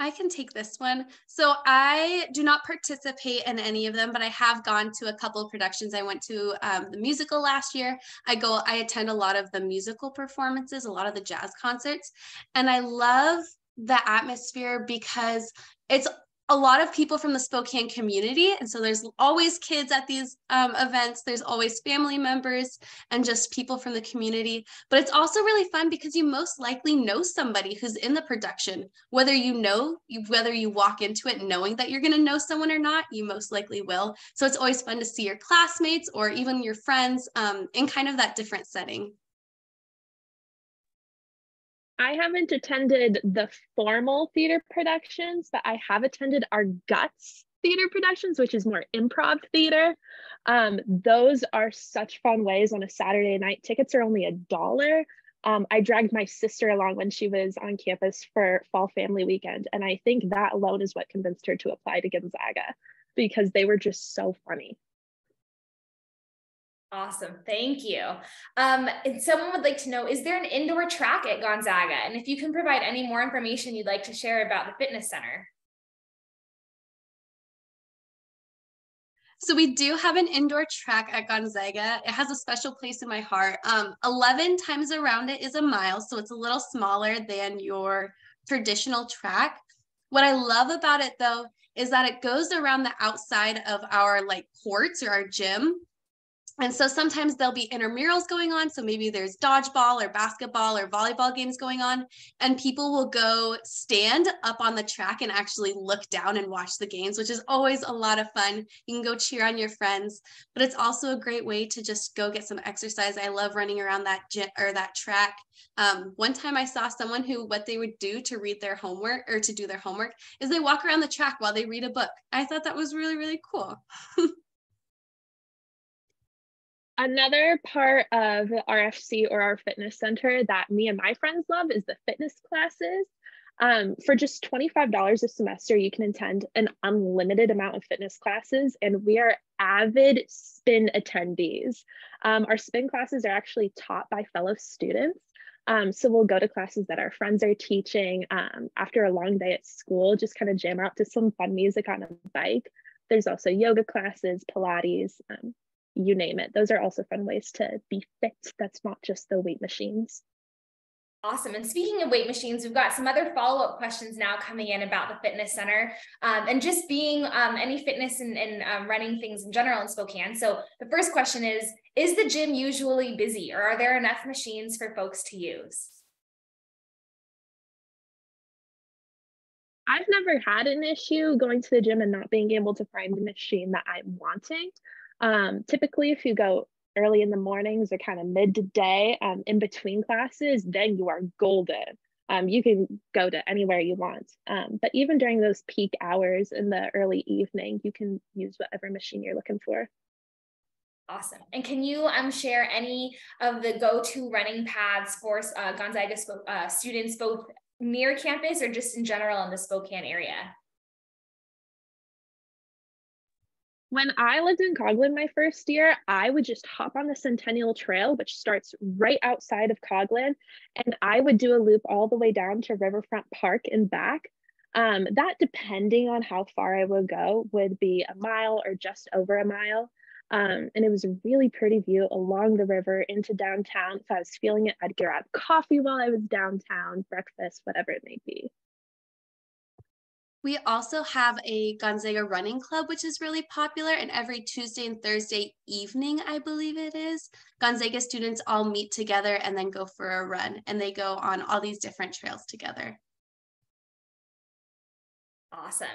I can take this one. So I do not participate in any of them, but I have gone to a couple of productions. I went to um, the musical last year. I go, I attend a lot of the musical performances, a lot of the jazz concerts, and I love the atmosphere because it's a lot of people from the Spokane community. And so there's always kids at these um, events, there's always family members and just people from the community. But it's also really fun because you most likely know somebody who's in the production, whether you know, whether you walk into it knowing that you're going to know someone or not, you most likely will. So it's always fun to see your classmates or even your friends um, in kind of that different setting. I haven't attended the formal theater productions, but I have attended our Guts theater productions, which is more improv theater. Um, those are such fun ways on a Saturday night. Tickets are only a dollar. Um, I dragged my sister along when she was on campus for fall family weekend. And I think that alone is what convinced her to apply to Gonzaga because they were just so funny. Awesome. Thank you. Um, and someone would like to know, is there an indoor track at Gonzaga? And if you can provide any more information you'd like to share about the fitness center. So we do have an indoor track at Gonzaga. It has a special place in my heart. Um, 11 times around it is a mile, so it's a little smaller than your traditional track. What I love about it though is that it goes around the outside of our like courts or our gym and so sometimes there'll be intramurals going on. So maybe there's dodgeball or basketball or volleyball games going on, and people will go stand up on the track and actually look down and watch the games, which is always a lot of fun. You can go cheer on your friends, but it's also a great way to just go get some exercise. I love running around that gym or that track. Um, one time I saw someone who what they would do to read their homework or to do their homework is they walk around the track while they read a book. I thought that was really, really cool. (laughs) Another part of RFC or our fitness center that me and my friends love is the fitness classes. Um, for just $25 a semester, you can attend an unlimited amount of fitness classes, and we are avid spin attendees. Um, our spin classes are actually taught by fellow students. Um, so we'll go to classes that our friends are teaching um, after a long day at school, just kind of jam out to some fun music on a bike. There's also yoga classes, Pilates, um, you name it. Those are also fun ways to be fit. That's not just the weight machines. Awesome. And speaking of weight machines, we've got some other follow up questions now coming in about the fitness center um, and just being um, any fitness and, and um, running things in general in Spokane. So the first question is Is the gym usually busy or are there enough machines for folks to use? I've never had an issue going to the gym and not being able to find the machine that I'm wanting. Um, typically, if you go early in the mornings or kind of midday um, in between classes, then you are golden. Um, you can go to anywhere you want. Um, but even during those peak hours in the early evening, you can use whatever machine you're looking for. Awesome. And can you um, share any of the go-to running paths for uh, Gonzaga uh, students, both near campus or just in general in the Spokane area? When I lived in Coughlin my first year, I would just hop on the Centennial Trail, which starts right outside of Coughlin, and I would do a loop all the way down to Riverfront Park and back. Um, that, depending on how far I would go, would be a mile or just over a mile. Um, and it was a really pretty view along the river into downtown. If I was feeling it, I'd grab coffee while I was downtown, breakfast, whatever it may be. We also have a Gonzaga running club, which is really popular. And every Tuesday and Thursday evening, I believe it is, Gonzaga students all meet together and then go for a run. And they go on all these different trails together. Awesome.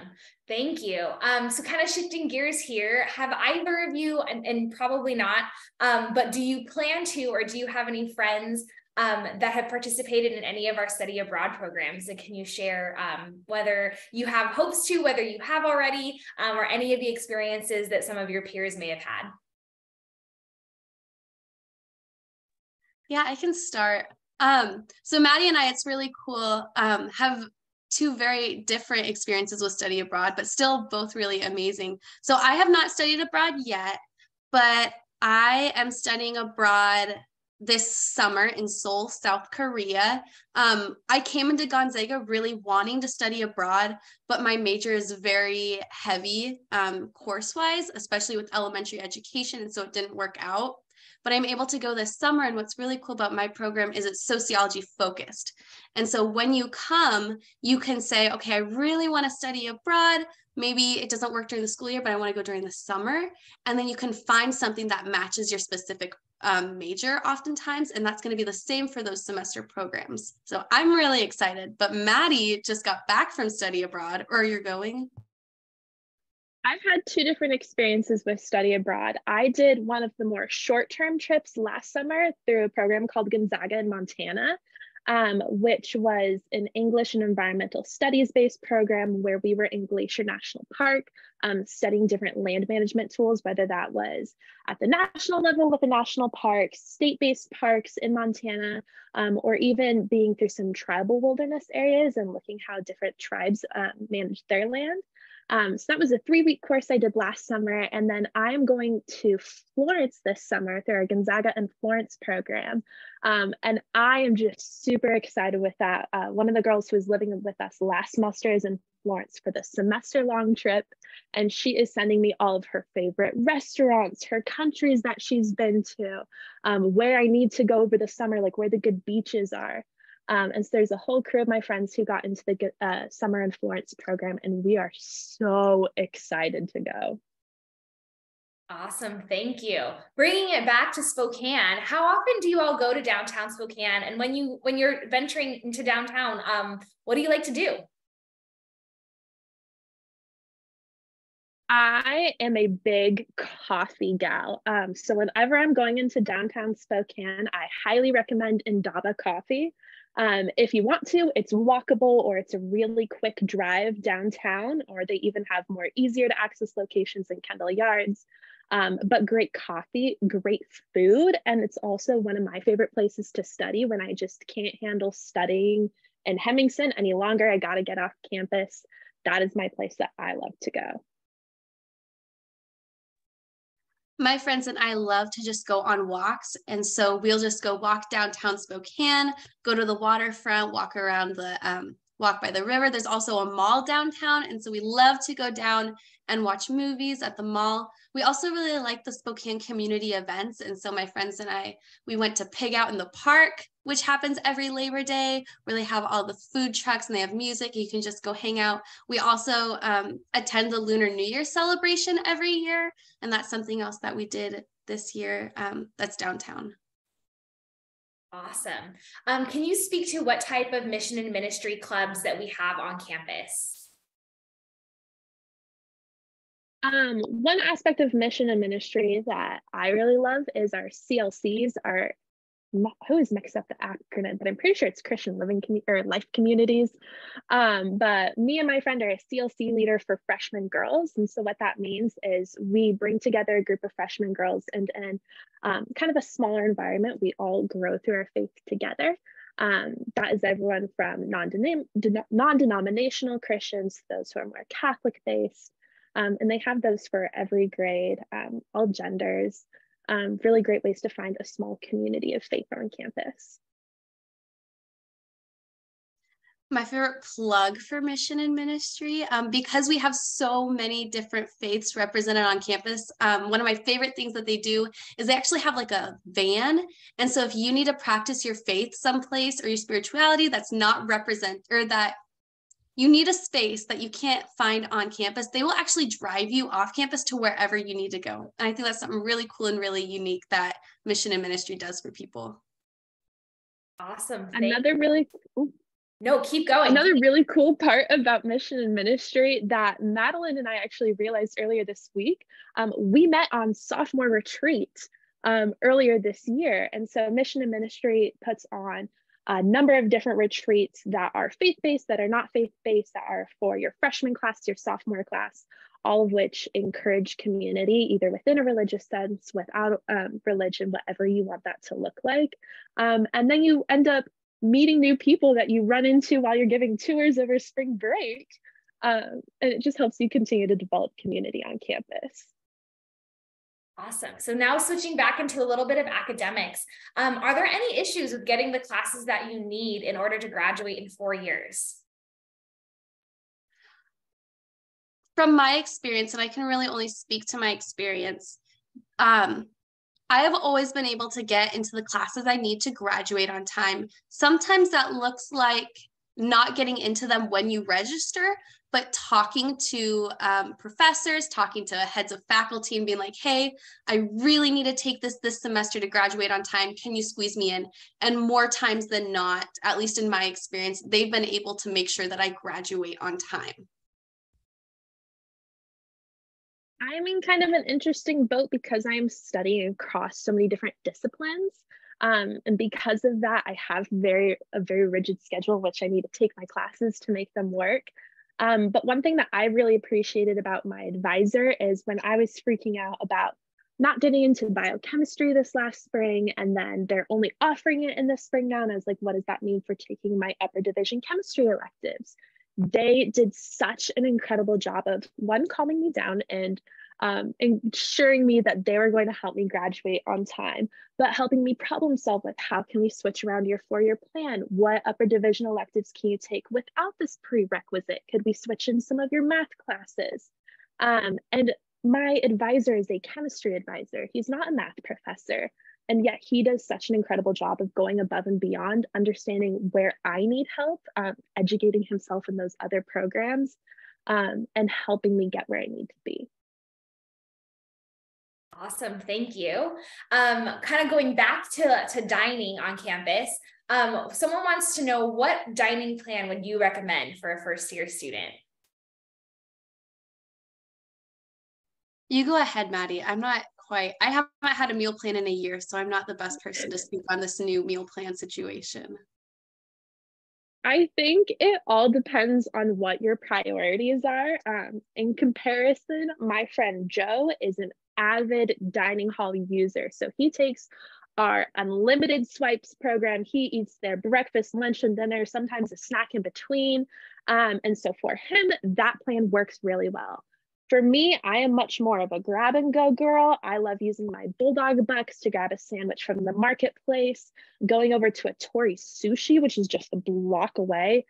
Thank you. Um, so kind of shifting gears here, have either of you, and, and probably not, um, but do you plan to, or do you have any friends um, that have participated in any of our study abroad programs. And can you share um, whether you have hopes to, whether you have already, um, or any of the experiences that some of your peers may have had? Yeah, I can start. Um, so Maddie and I, it's really cool, um, have two very different experiences with study abroad, but still both really amazing. So I have not studied abroad yet, but I am studying abroad this summer in Seoul, South Korea. Um, I came into Gonzaga really wanting to study abroad, but my major is very heavy um, course wise, especially with elementary education. And so it didn't work out. But I'm able to go this summer. And what's really cool about my program is it's sociology focused. And so when you come, you can say, okay, I really want to study abroad. Maybe it doesn't work during the school year, but I want to go during the summer. And then you can find something that matches your specific um, major oftentimes, and that's going to be the same for those semester programs. So I'm really excited. But Maddie just got back from study abroad, or you're going? I've had two different experiences with study abroad. I did one of the more short term trips last summer through a program called Gonzaga in Montana um, which was an English and environmental studies based program where we were in Glacier National Park um, studying different land management tools, whether that was at the national level with the national parks, state based parks in Montana, um, or even being through some tribal wilderness areas and looking how different tribes uh, manage their land. Um, so that was a three week course I did last summer. And then I'm going to Florence this summer through our Gonzaga and Florence program. Um, and I am just super excited with that. Uh, one of the girls who was living with us last semester is in Florence for the semester long trip. And she is sending me all of her favorite restaurants, her countries that she's been to, um, where I need to go over the summer, like where the good beaches are. Um, and so there's a whole crew of my friends who got into the uh, Summer in Florence program, and we are so excited to go. Awesome. Thank you. Bringing it back to Spokane, how often do you all go to downtown Spokane? And when you when you're venturing into downtown, um, what do you like to do? I am a big coffee gal. Um, so whenever I'm going into downtown Spokane, I highly recommend Indaba Coffee. Um, if you want to, it's walkable or it's a really quick drive downtown, or they even have more easier to access locations in Kendall Yards. Um, but great coffee, great food. And it's also one of my favorite places to study when I just can't handle studying in Hemmingson any longer. I got to get off campus. That is my place that I love to go. My friends and I love to just go on walks. And so we'll just go walk downtown Spokane, go to the waterfront, walk around the um, walk by the river. There's also a mall downtown. And so we love to go down and watch movies at the mall. We also really like the Spokane community events. And so my friends and I, we went to Pig Out in the Park, which happens every Labor Day, where they have all the food trucks and they have music. You can just go hang out. We also um, attend the Lunar New Year celebration every year. And that's something else that we did this year um, that's downtown. Awesome. Um, can you speak to what type of mission and ministry clubs that we have on campus? Um, one aspect of mission and ministry that I really love is our CLCs, our I always mix up the acronym, but I'm pretty sure it's Christian Living Com- or Life Communities. Um, but me and my friend are a CLC leader for freshman girls, and so what that means is we bring together a group of freshman girls, and in um, kind of a smaller environment, we all grow through our faith together. Um, that is everyone from non-denominational Christians those who are more Catholic based, um, and they have those for every grade, um, all genders um, really great ways to find a small community of faith on campus. My favorite plug for mission and ministry, um, because we have so many different faiths represented on campus. Um, one of my favorite things that they do is they actually have like a van. And so if you need to practice your faith someplace or your spirituality that's not represent or that you need a space that you can't find on campus, they will actually drive you off campus to wherever you need to go. And I think that's something really cool and really unique that mission and ministry does for people. Awesome. Another really ooh. no, keep going. Another really cool part about mission and ministry that Madeline and I actually realized earlier this week. Um, we met on sophomore retreat um, earlier this year, and so mission and ministry puts on a number of different retreats that are faith-based, that are not faith-based, that are for your freshman class, your sophomore class, all of which encourage community, either within a religious sense, without um, religion, whatever you want that to look like. Um, and then you end up meeting new people that you run into while you're giving tours over spring break. Um, and it just helps you continue to develop community on campus. Awesome. So now switching back into a little bit of academics, um, are there any issues with getting the classes that you need in order to graduate in four years? From my experience, and I can really only speak to my experience, um, I have always been able to get into the classes I need to graduate on time. Sometimes that looks like not getting into them when you register, but talking to um, professors, talking to heads of faculty, and being like, hey, I really need to take this this semester to graduate on time. Can you squeeze me in? And more times than not, at least in my experience, they've been able to make sure that I graduate on time. I'm in kind of an interesting boat because I am studying across so many different disciplines. Um, and because of that, I have very a very rigid schedule, which I need to take my classes to make them work. Um, but one thing that I really appreciated about my advisor is when I was freaking out about not getting into biochemistry this last spring, and then they're only offering it in the spring now. And I was like, what does that mean for taking my upper division chemistry electives? They did such an incredible job of one, calming me down and um, ensuring me that they were going to help me graduate on time, but helping me problem solve with how can we switch around your four-year plan? What upper division electives can you take without this prerequisite? Could we switch in some of your math classes? Um, and my advisor is a chemistry advisor. He's not a math professor. And yet he does such an incredible job of going above and beyond, understanding where I need help, um, educating himself in those other programs, um, and helping me get where I need to be. Awesome, thank you. Um, kind of going back to, to dining on campus, um, someone wants to know what dining plan would you recommend for a first year student? You go ahead, Maddie. I'm not quite, I haven't had a meal plan in a year, so I'm not the best person to speak on this new meal plan situation. I think it all depends on what your priorities are. Um, in comparison, my friend Joe is an avid dining hall user. So he takes our unlimited swipes program. He eats their breakfast, lunch, and dinner, sometimes a snack in between. Um, and so for him, that plan works really well. For me, I am much more of a grab and go girl. I love using my bulldog bucks to grab a sandwich from the marketplace, going over to a Tori sushi, which is just a block away.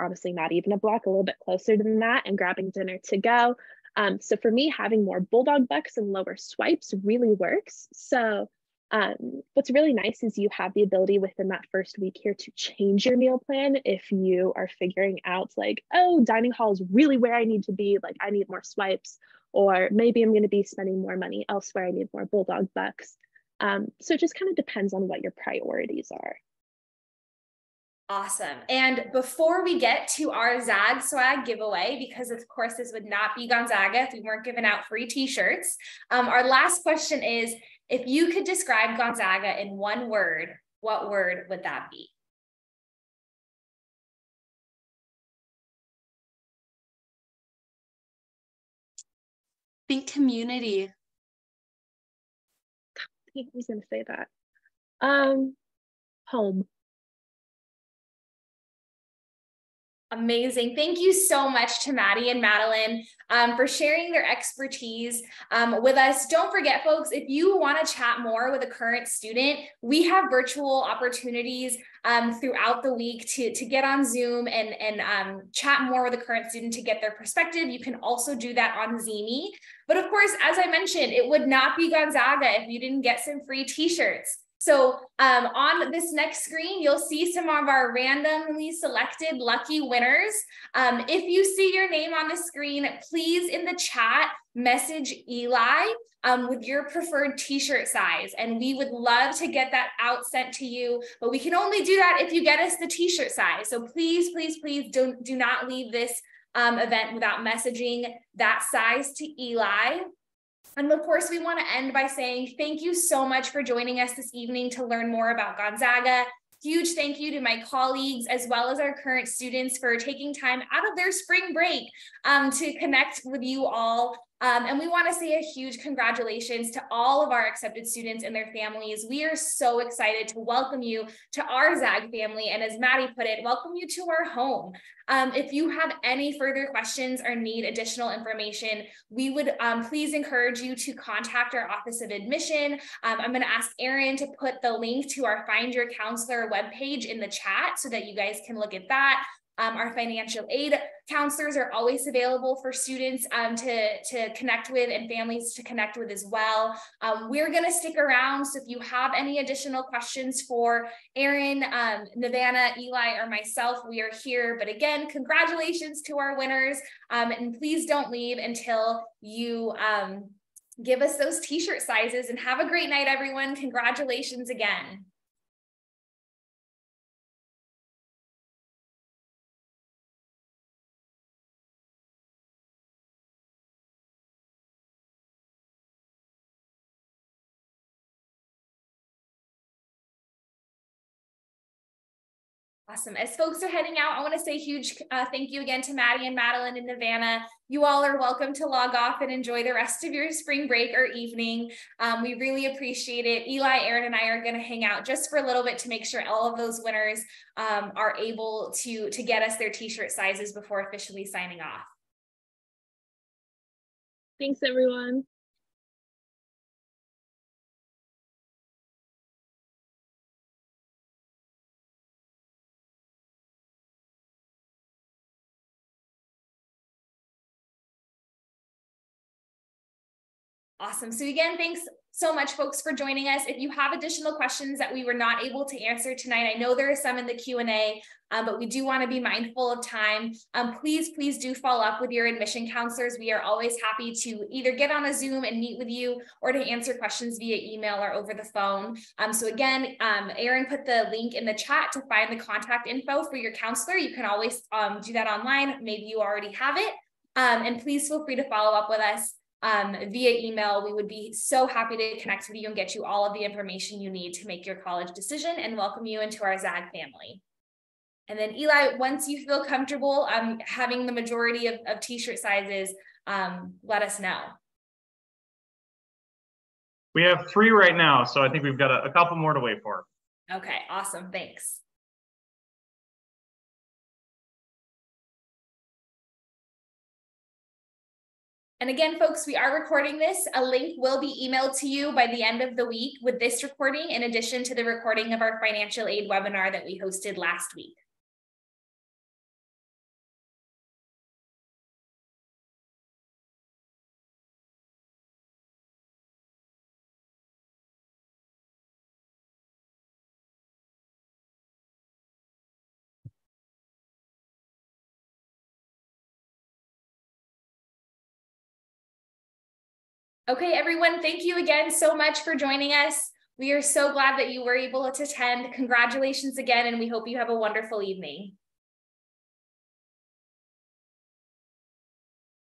Honestly, not even a block, a little bit closer than that, and grabbing dinner to go. Um, so for me, having more bulldog bucks and lower swipes really works. So um, what's really nice is you have the ability within that first week here to change your meal plan if you are figuring out like, oh, dining hall is really where I need to be, like I need more swipes, or maybe I'm going to be spending more money elsewhere, I need more bulldog bucks. Um, so it just kind of depends on what your priorities are. Awesome. And before we get to our Zag Swag giveaway, because of course this would not be Gonzaga if we weren't giving out free t-shirts, um, our last question is, if you could describe Gonzaga in one word, what word would that be? Think community. I was going to say that. Um, home. Amazing. Thank you so much to Maddie and Madeline um, for sharing their expertise um, with us. Don't forget, folks, if you want to chat more with a current student, we have virtual opportunities um, throughout the week to, to get on Zoom and, and um, chat more with a current student to get their perspective. You can also do that on ZeeMee. But of course, as I mentioned, it would not be Gonzaga if you didn't get some free t-shirts. So um, on this next screen, you'll see some of our randomly selected lucky winners. Um, if you see your name on the screen, please in the chat, message Eli um, with your preferred t-shirt size. And we would love to get that out sent to you, but we can only do that if you get us the t-shirt size. So please, please, please don't, do not leave this um, event without messaging that size to Eli. And of course, we want to end by saying thank you so much for joining us this evening to learn more about Gonzaga. Huge thank you to my colleagues as well as our current students for taking time out of their spring break um, to connect with you all um, and we want to say a huge congratulations to all of our accepted students and their families. We are so excited to welcome you to our ZAG family. And as Maddie put it, welcome you to our home. Um, if you have any further questions or need additional information, we would um, please encourage you to contact our Office of Admission. Um, I'm going to ask Erin to put the link to our Find Your Counselor webpage in the chat so that you guys can look at that. Um, our financial aid counselors are always available for students um, to, to connect with and families to connect with as well. Um, we're going to stick around. So if you have any additional questions for Erin, um, Eli, or myself, we are here. But again, congratulations to our winners. Um, and please don't leave until you um, give us those t-shirt sizes and have a great night, everyone. Congratulations again. Awesome. As folks are heading out, I want to say huge uh, thank you again to Maddie and Madeline and Navana. You all are welcome to log off and enjoy the rest of your spring break or evening. Um, we really appreciate it. Eli, Aaron, and I are going to hang out just for a little bit to make sure all of those winners um, are able to, to get us their t-shirt sizes before officially signing off. Thanks, everyone. Awesome. So again, thanks so much, folks, for joining us. If you have additional questions that we were not able to answer tonight, I know there are some in the Q&A, um, but we do want to be mindful of time. Um, please, please do follow up with your admission counselors. We are always happy to either get on a Zoom and meet with you or to answer questions via email or over the phone. Um, so again, um, Aaron put the link in the chat to find the contact info for your counselor. You can always um, do that online. Maybe you already have it. Um, and please feel free to follow up with us um, via email. We would be so happy to connect with you and get you all of the information you need to make your college decision and welcome you into our ZAG family. And then Eli, once you feel comfortable um, having the majority of, of t-shirt sizes, um, let us know. We have three right now, so I think we've got a, a couple more to wait for. Okay, awesome, thanks. And again, folks, we are recording this. A link will be emailed to you by the end of the week with this recording, in addition to the recording of our financial aid webinar that we hosted last week. Okay, everyone, thank you again so much for joining us. We are so glad that you were able to attend. Congratulations again, and we hope you have a wonderful evening.